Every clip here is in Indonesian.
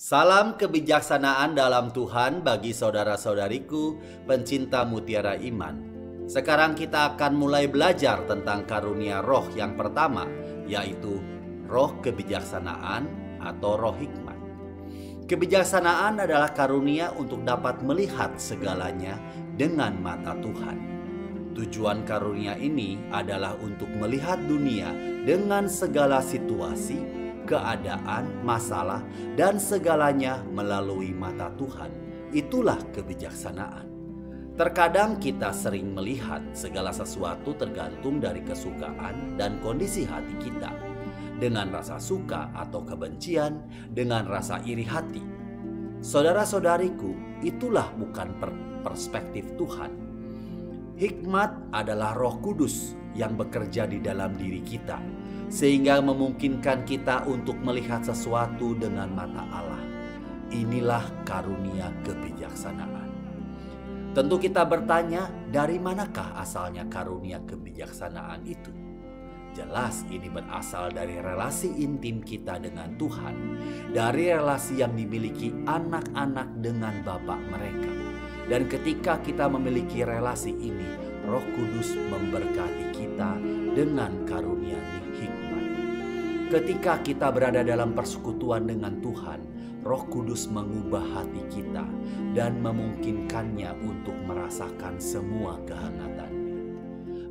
Salam kebijaksanaan dalam Tuhan bagi saudara-saudariku pencinta mutiara iman. Sekarang kita akan mulai belajar tentang karunia roh yang pertama, yaitu roh kebijaksanaan atau roh hikmat. Kebijaksanaan adalah karunia untuk dapat melihat segalanya dengan mata Tuhan. Tujuan karunia ini adalah untuk melihat dunia dengan segala situasi, keadaan, masalah, dan segalanya melalui mata Tuhan. Itulah kebijaksanaan. Terkadang kita sering melihat segala sesuatu tergantung dari kesukaan dan kondisi hati kita. Dengan rasa suka atau kebencian, dengan rasa iri hati. Saudara-saudariku, itulah bukan perspektif Tuhan Hikmat adalah Roh Kudus yang bekerja di dalam diri kita, sehingga memungkinkan kita untuk melihat sesuatu dengan mata Allah. Inilah karunia kebijaksanaan. Tentu kita bertanya, dari manakah asalnya karunia kebijaksanaan itu? Jelas ini berasal dari relasi intim kita dengan Tuhan, dari relasi yang dimiliki anak-anak dengan bapak mereka dan ketika kita memiliki relasi ini, Roh Kudus memberkati kita dengan karunia hikmat. Ketika kita berada dalam persekutuan dengan Tuhan, Roh Kudus mengubah hati kita dan memungkinkannya untuk merasakan semua kehangatan.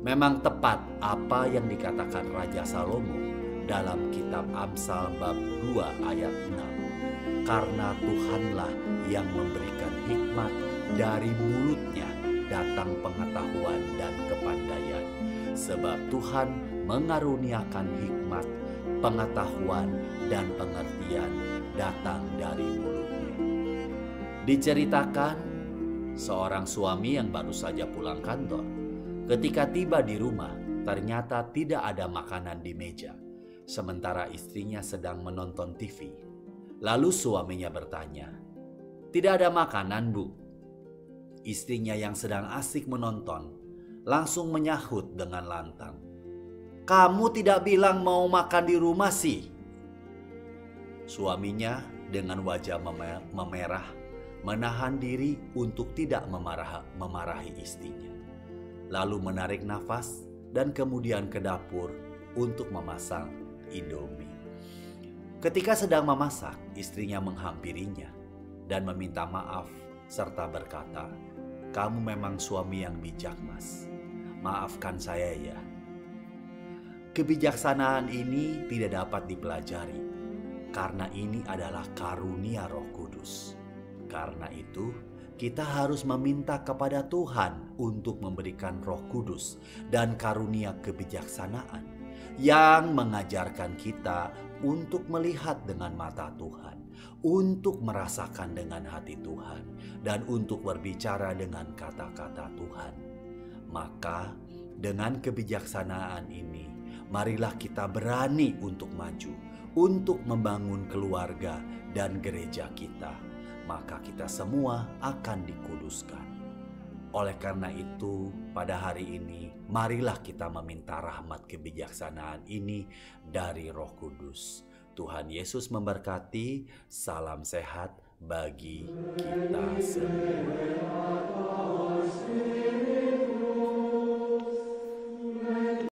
Memang tepat apa yang dikatakan Raja Salomo dalam kitab Amsal bab 2 ayat 6. Karena Tuhanlah yang memberikan hikmat dari mulutnya datang pengetahuan dan kepandaian, sebab Tuhan mengaruniakan hikmat, pengetahuan, dan pengertian datang dari mulutnya. Diceritakan seorang suami yang baru saja pulang kantor, ketika tiba di rumah, ternyata tidak ada makanan di meja, sementara istrinya sedang menonton TV. Lalu suaminya bertanya, "Tidak ada makanan, Bu?" Istrinya yang sedang asik menonton langsung menyahut dengan lantang. Kamu tidak bilang mau makan di rumah sih? Suaminya dengan wajah memerah menahan diri untuk tidak memarah, memarahi istrinya. Lalu menarik nafas dan kemudian ke dapur untuk memasang Indomie. Ketika sedang memasak, istrinya menghampirinya dan meminta maaf serta berkata, kamu memang suami yang bijak, Mas. Maafkan saya ya. Kebijaksanaan ini tidak dapat dipelajari karena ini adalah karunia Roh Kudus. Karena itu, kita harus meminta kepada Tuhan untuk memberikan Roh Kudus dan karunia kebijaksanaan yang mengajarkan kita untuk melihat dengan mata Tuhan untuk merasakan dengan hati Tuhan dan untuk berbicara dengan kata-kata Tuhan. Maka, dengan kebijaksanaan ini, marilah kita berani untuk maju, untuk membangun keluarga dan gereja kita. Maka, kita semua akan dikuduskan. Oleh karena itu, pada hari ini, marilah kita meminta rahmat kebijaksanaan ini dari Roh Kudus Tuhan Yesus memberkati. Salam sehat bagi kita semua.